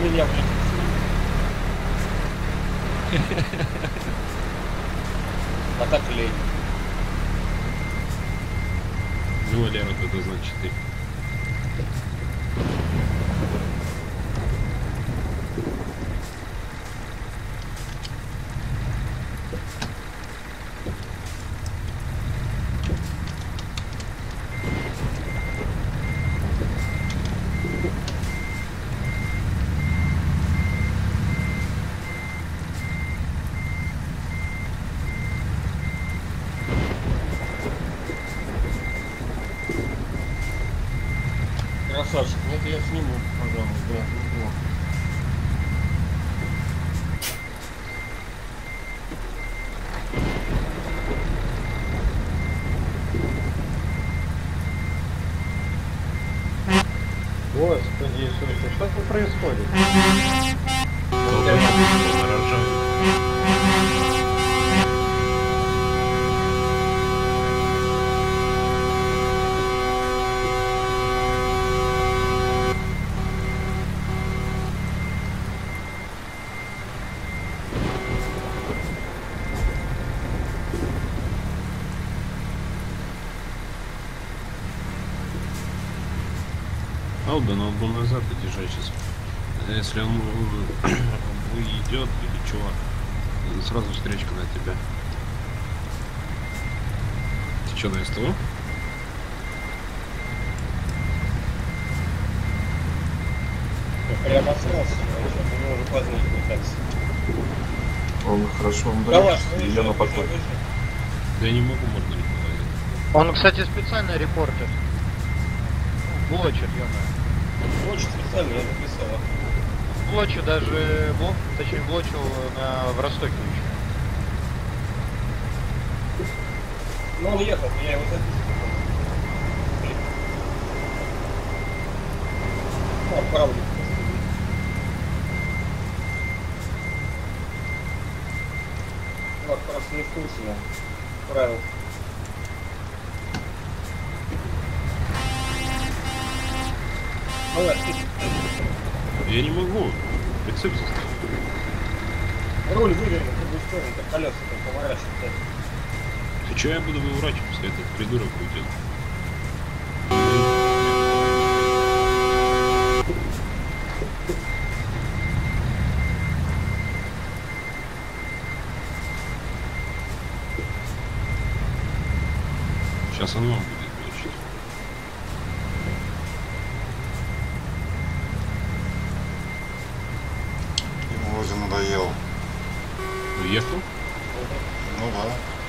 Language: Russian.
меня. А так лень. Валера, вот это значит ты. Красавчик. Это я сниму, пожалуйста. Да, вот. Господи Иисусе, что тут происходит? Алда, надо было назад держать сейчас. Если он идет или чего, сразу встречка на тебя. Ты что, на СТО? Я прям у него уже позднее пытаться. Он хорошо, он ну Елена еще, покой. я не могу, можно ли положить. Он, кстати, специально репортит. Блочит, ё Очень специально я написала. Блочу даже, блок, точнее, блочил на, в Ростоке еще. Ну он ехал, я его записывал. Ну, правда. Вот, просто не в курсе, но правил. Я не могу. Прицеп заставил. руль выверни в другую сторону, как колеса там поворачивают. Ты что я буду выворачивать, пускай этот придурок уйдет. Сейчас он вам будет Надоело. Уехал? Ну да.